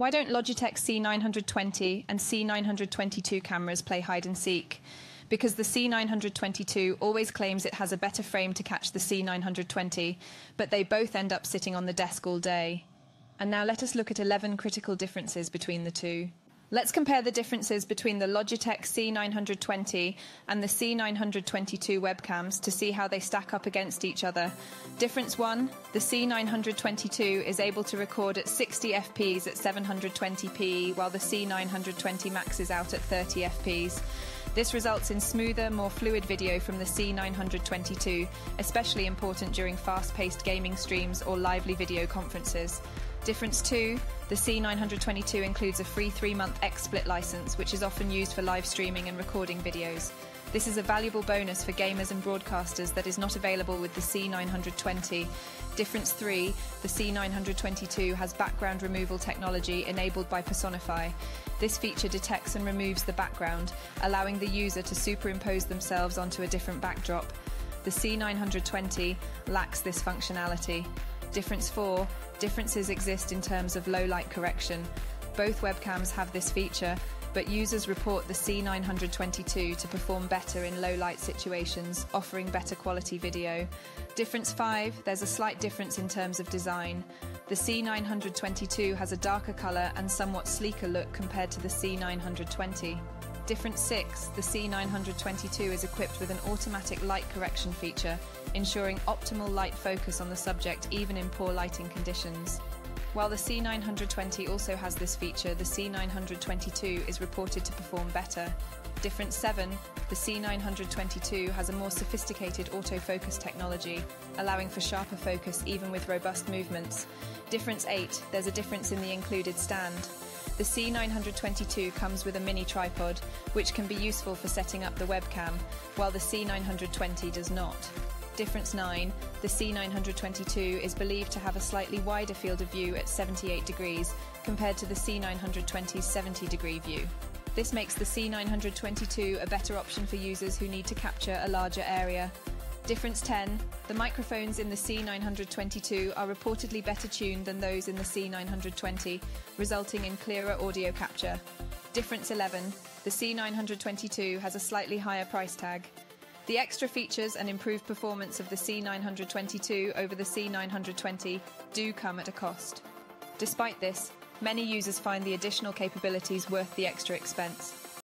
Why don't Logitech C920 and C922 cameras play hide and seek? Because the C922 always claims it has a better frame to catch the C920, but they both end up sitting on the desk all day. And now let us look at 11 critical differences between the two. Let's compare the differences between the Logitech C920 and the C922 webcams to see how they stack up against each other. Difference 1 The C922 is able to record at 60 fps at 720p, while the C920 maxes out at 30 fps. This results in smoother, more fluid video from the C922, especially important during fast paced gaming streams or lively video conferences. Difference 2 The C922 includes a free three month XSplit license, which is often used for live streaming and recording videos. This is a valuable bonus for gamers and broadcasters that is not available with the C920. Difference 3 The C922 has background removal technology enabled by Personify. This feature detects and removes the background, allowing the user to superimpose themselves onto a different backdrop. The C920 lacks this functionality. Difference 4 Differences exist in terms of low light correction. Both webcams have this feature, but users report the C922 to perform better in low light situations, offering better quality video. Difference 5 There's a slight difference in terms of design. The C922 has a darker colour and somewhat sleeker look compared to the C920. Difference 6 The C922 is equipped with an automatic light correction feature, ensuring optimal light focus on the subject even in poor lighting conditions. While the C920 also has this feature, the C922 is reported to perform better. Difference 7 The C922 has a more sophisticated autofocus technology, allowing for sharper focus even with robust movements. Difference 8 There's a difference in the included stand. The C922 comes with a mini tripod, which can be useful for setting up the webcam, while the C920 does not. Difference 9 The C922 is believed to have a slightly wider field of view at 78 degrees compared to the C920's 70 degree view. This makes the C922 a better option for users who need to capture a larger area. Difference 10 The microphones in the C922 are reportedly better tuned than those in the C920, resulting in clearer audio capture. Difference 11 The C922 has a slightly higher price tag. The extra features and improved performance of the C922 over the C920 do come at a cost. Despite this, many users find the additional capabilities worth the extra expense.